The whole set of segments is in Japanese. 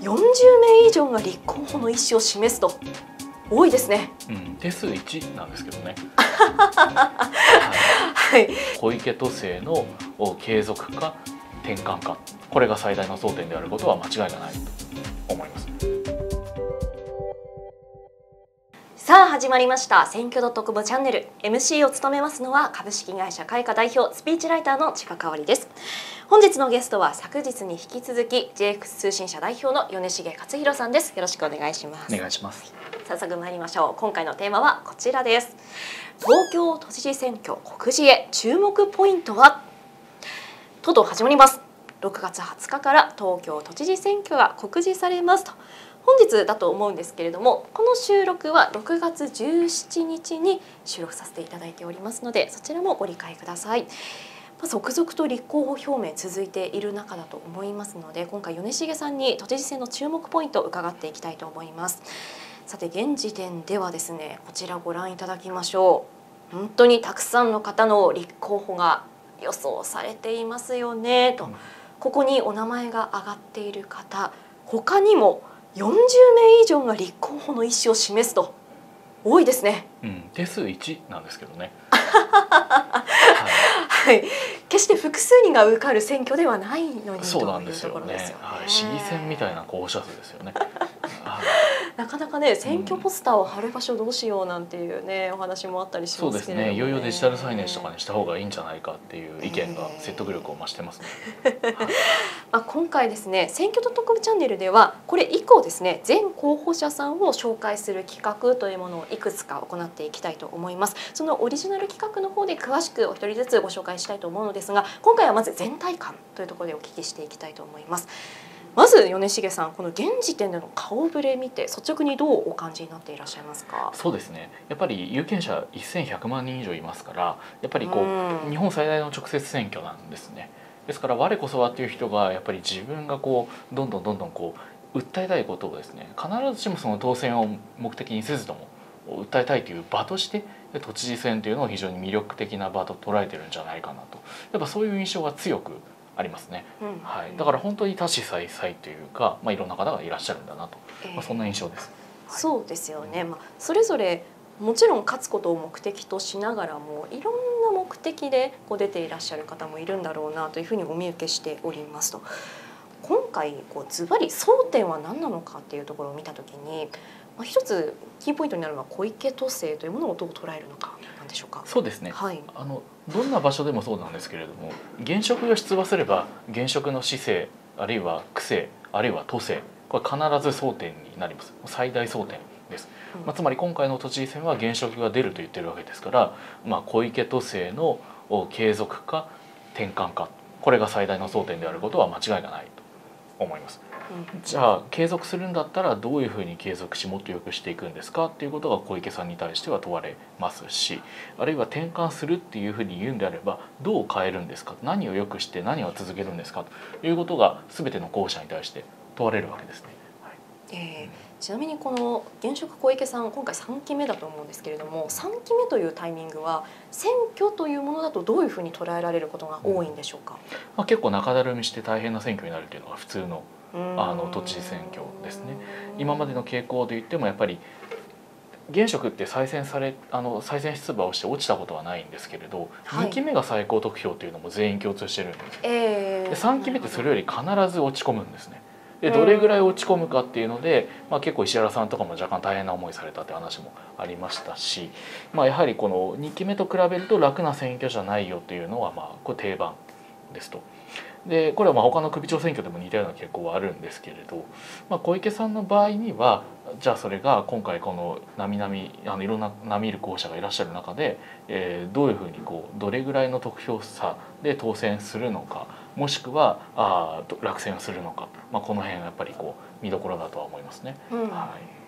40名以上が立候補の意思を示すと多いですね。うん、定数1なんですけどね。はい、小池都政の継続か転換かこれが最大の争点であることは間違いがないとさあ始まりました。選挙ドットコムチャンネル。MC を務めますのは株式会社開花代表スピーチライターの千賀香織です。本日のゲストは昨日に引き続き JX 通信社代表の米重克弘さんです。よろしくお願いします。お願いします。早速参りましょう。今回のテーマはこちらです。東京都知事選挙告示へ注目ポイントは？とうとう始まります。6月20日から東京都知事選挙が告示されますと本日だと思うんですけれどもこの収録は6月17日に収録させていただいておりますのでそちらもご理解ください。続々と立候補表明続いている中だと思いますので今回米重さんに都知事選の注目ポイントを伺っていきたいと思います。さて現時点ではですねこちらご覧いただきましょう。本当にたくさんの方の立候補が予想されていますよねと、ここにお名前が挙がっている方他にも40名以上が立候補の意思を示すと多いですね。うん、定数1なんですけどね。はい、はい、決して複数人が受かる選挙ではないのにそうなんですよね。はい、市議選みたいな候補者数ですよね。なかなかね選挙ポスターを貼る場所どうしようなんていうねお話もあったりしますけど、ね、そうですね。いよいよデジタルサイネージとかにした方がいいんじゃないかっていう意見が説得力を増してますね、まあ、今回ですね選挙と特チャンネルではこれ以降ですね全候補者さんを紹介する企画というものをいくつか行っていきたいと思います。そのオリジナル企画の方で詳しくお一人ずつご紹介したいと思うのですが今回はまず全体感というところでお聞きしていきたいと思いますまず米重さんこの現時点での顔ぶれ見て率直にどうお感じになっていらっしゃいますか？そうですね。やっぱり有権者1100万人以上いますからやっぱりこう、う日本最大の直接選挙なんですね。ですから我こそはっていう人がやっぱり自分がこうどんどんどんどんこう訴えたいことをですね必ずしもその当選を目的にせずとも訴えたいという場として都知事選というのを非常に魅力的な場と捉えてるんじゃないかなと。やっぱそういう印象が強くありますね、うん、はい、だから本当に多種多彩というか、まあ、いろんな方がいらっしゃるんだなと、えー、まあ、そんな印象です。そうですよね、まあ、それぞれもちろん勝つことを目的としながらもいろんな目的でこう出ていらっしゃる方もいるんだろうなというふうにお見受けしておりますと。今回こうズバリ争点は何なのかっていうところを見た時に、まあ、一つキーポイントになるのは小池都政というものをどう捉えるのかなんでしょうか？そうですね、はい、あのどんな場所でもそうなんですけれども現職が出馬すれば現職の市政あるいは区政あるいは都政これ必ず争点になります。最大争点です、まあ、つまり今回の都知事選は現職が出ると言ってるわけですから、まあ、小池都政の継続か転換かこれが最大の争点であることは間違いがないと思います。じゃあ継続するんだったらどういうふうに継続しもっと良くしていくんですかっていうことが小池さんに対しては問われますしあるいは転換するっていうふうに言うんであればどう変えるんですか？何を良くして何を続けるんですか？ということが全ての候補者に対して問われるわけですね。はい。えーちなみにこの現職小池さん今回3期目だと思うんですけれども3期目というタイミングは選挙というものだとどういうふうに捉えられることが多いんでしょうか、まあ、結構中だるみして大変な選挙になるというのが普通のあの都知事選挙ですね。今までの傾向で言ってもやっぱり現職って再選されあの再選出馬をして落ちたことはないんですけれど、はい、2期目が最高得票というのも全員共通してるんです、えー、で3期目ってそれより必ず落ち込むんですね。でどれぐらい落ち込むかっていうので、まあ、結構石原さんとかも若干大変な思いされたって話もありましたし、まあ、やはりこの2期目と比べると楽な選挙じゃないよっていうのはまあこれ定番ですと。でこれはまあ他の首長選挙でも似たような傾向はあるんですけれど、まあ、小池さんの場合にはじゃあそれが今回この並々あのいろんな並みいる候補者がいらっしゃる中で、えー、どういうふうにこうどれぐらいの得票差で当選するのかもしくはあ落選するのか、まあ、この辺はやっぱりこう見どころだとは思いますね。うん、はい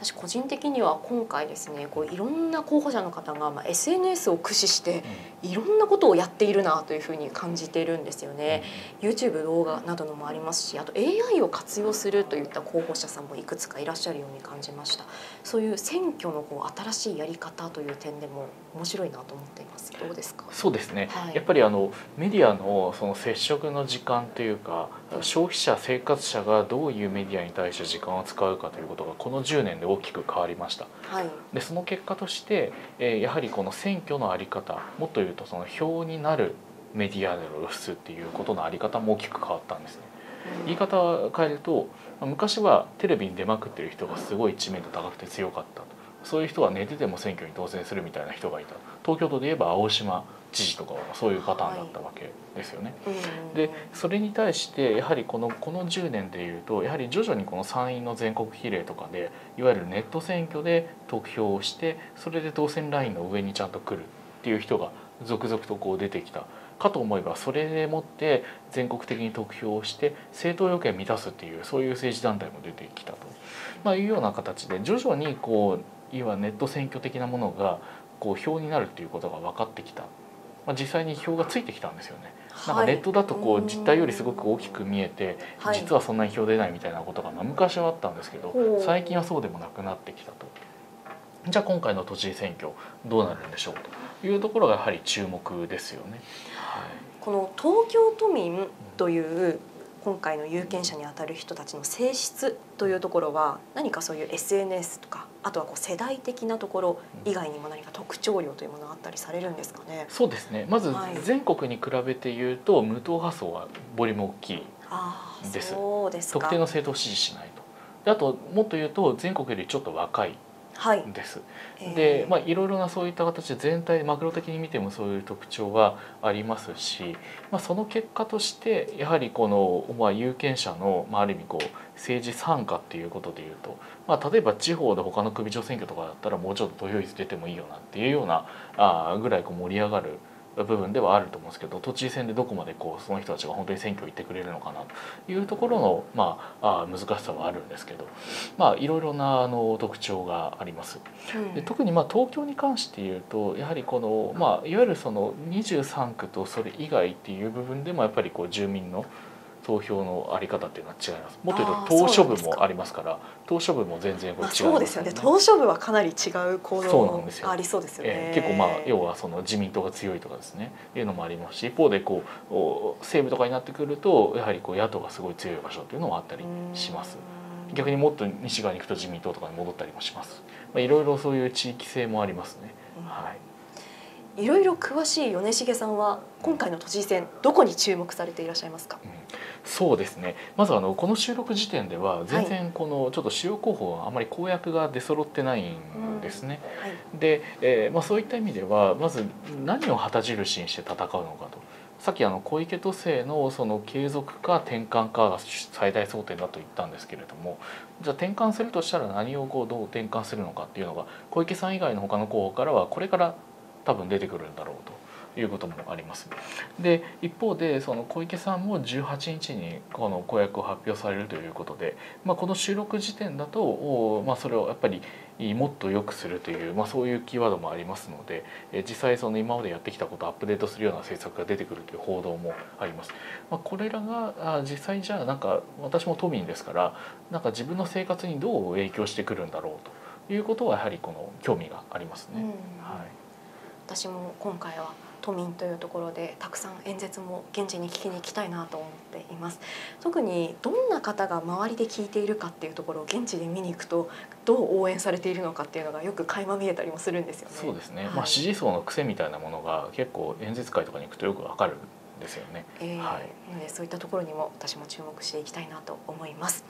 私個人的には今回ですねこういろんな候補者の方が、まあ、SNS を駆使していろんなことをやっているなというふうに感じているんですよね。YouTube 動画などのもありますしあと AI を活用するといった候補者さんもいくつかいらっしゃるように感じました。そういう選挙のこう新しいやり方という点でも面白いなと思っています。どうですか？そうですね、はい、やっぱりあのメディアのその接触の時間というか消費者生活者がどういうメディアに対して時間を使うかということがこの10年で大きく変わりました。はい、でその結果として、えー、やはりこの選挙の在り方もっと言うとその票になるメディアでの露出っていうことの在り方も大きく変わったんですね。言い方を変えると昔はテレビに出まくってる人がすごい知名度高くて強かったとそういう人は寝てても選挙に当選するみたいな人がいた。東京都で言えば青島知事とかはそういうパターンだったわけですよね。はい、でそれに対してやはりこのこの10年でいうとやはり徐々にこの参院の全国比例とかでいわゆるネット選挙で得票をしてそれで当選ラインの上にちゃんと来るっていう人が続々とこう出てきた。かと思えばそれでもって全国的に得票をして政党要件を満たすっていうそういう政治団体も出てきたと、まあ、いうような形で徐々にこういわネット選挙的なものがこう票になるっていうことが分かってきた、まあ、実際に票がついてきたんですよね。なんかネットだとこう実態よりすごく大きく見えて実はそんなに票出ないみたいなことが昔はあったんですけど最近はそうでもなくなってきたと。じゃあ今回の都知事選挙どうなるんでしょうというところがやはり注目ですよね。この東京都民という今回の有権者にあたる人たちの性質というところは何かそういう SNS とかあとはこう世代的なところ以外にも何か特徴量というものがあったりされるんですかね。そうですね。まず全国に比べて言うと、無党派層はボリューム大きいです。そうです特定の政党を支持しないと。であともっと言うと全国よりちょっと若いです。はい、でまあいろいろなそういった形で全体マクロ的に見てもそういう特徴がありますし、まあ、その結果としてやはりこの、まあ、有権者の、まあ、ある意味こう政治参加っていうことでいうと、まあ、例えば地方で他の首長選挙とかだったらもうちょっと投票率出てもいいよなっていうようなあぐらいこう盛り上がる部分ではあると思うんですけど都知事選でどこまでこうその人たちが本当に選挙行ってくれるのかなというところの、まあ、あ難しさはあるんですけど、まあ、いろいろなあの特徴があります。で特にまあ東京に関して言うとやはりこの、まあ、いわゆるその23区とそれ以外っていう部分でもやっぱりこう住民の投票のあり方っていうのは違います。もっと言うと島しょ部もありますから島しょ部も全然これ違います、ね、そうですよね。島しょ部はかなり違う行動がありそうですよね、えー、結構まあ要はその自民党が強いとかですね。いうのもありますし一方でこう西部とかになってくるとやはりこう野党がすごい強い場所っていうのもあったりします。逆にもっと西側に行くと自民党とかに戻ったりもします。まあいろいろそういう地域性もありますね、はい。いろいろ詳しい米重さんは今回の都知事選どこに注目されていらっしゃいますか、うん、そうですね。まずあのこの収録時点では全然このちょっと主要候補はあまり公約が出揃ってないんですね。うん。はい、で、えーまあ、そういった意味ではまず何を旗印にして戦うのかと。さっきあの小池都政のその継続か転換かが最大争点だと言ったんですけれどもじゃあ転換するとしたら何をこうどう転換するのかっていうのが小池さん以外の他の候補からはこれから多分出てくるんだろうということもあります。で一方でその小池さんも18日にこの公約を発表されるということで、まあ、この収録時点だと、まあ、それをやっぱりもっと良くするという、まあ、そういうキーワードもありますので実際その今までやってきたことをアップデートするような政策が出てくるという報道もあります。まあ、これらが実際じゃあなんか私も都民ですからなんか自分の生活にどう影響してくるんだろうということはやはりこの興味がありますね。はい私も今回は都民というところでたくさん演説も現地に聞きに行きたいなと思っています。特にどんな方が周りで聞いているかっていうところを現地で見に行くとどう応援されているのかっていうのがよく垣間見えたりもするんですよね。そうですね、はい、まあ支持層の癖みたいなものが結構演説会とかに行くとよくわかるんですよね、えー、はい、なのでそういったところにも私も注目していきたいなと思います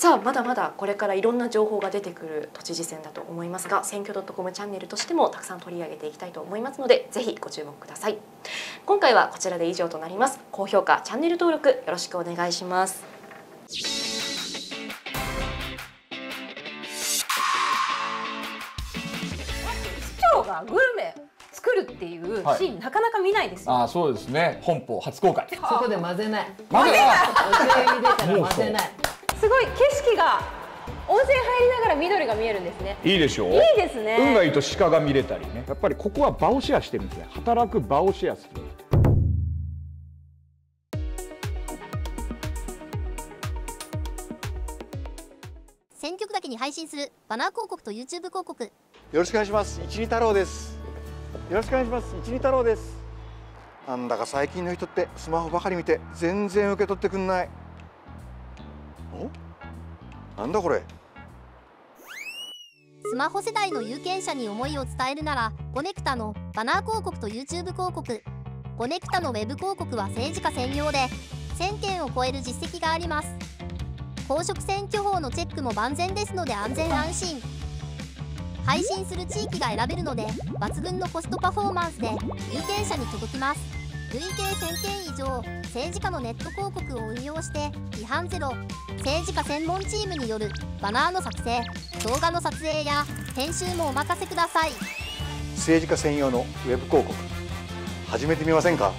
さあまだまだこれからいろんな情報が出てくる都知事選だと思いますが選挙 .com チャンネルとしてもたくさん取り上げていきたいと思いますのでぜひご注目ください。今回はこちらで以上となります。高評価チャンネル登録よろしくお願いします。市長がグルメ作るっていうシーン、はい、なかなか見ないですあそうですね。本邦初公開。そこで混ぜない。混ぜない。混ぜないすごい景色が温泉入りながら緑が見えるんですね。いいでしょう。いいですね。運がいいと鹿が見れたりね。やっぱりここは場をシェアしてるんですね働く場をシェアする。選曲だけに配信するバナー広告と YouTube 広告。よろしくお願いします。一二太郎です。よろしくお願いします。一二太郎です。なんだか最近の人ってスマホばかり見て全然受け取ってくんない。おなんだこれ？スマホ世代の有権者に思いを伝えるならコネクタのバナー広告と YouTube 広告。コネクタの Web 広告は政治家専用で1000件を超える実績があります。公職選挙法のチェックも万全ですので安全安心。配信する地域が選べるので抜群のコストパフォーマンスで有権者に届きます。累計1000件以上政治家のネット広告を運用して違反ゼロ政治家専門チームによるバナーの作成動画の撮影や編集もお任せください。政治家専用のウェブ広告始めてみませんか？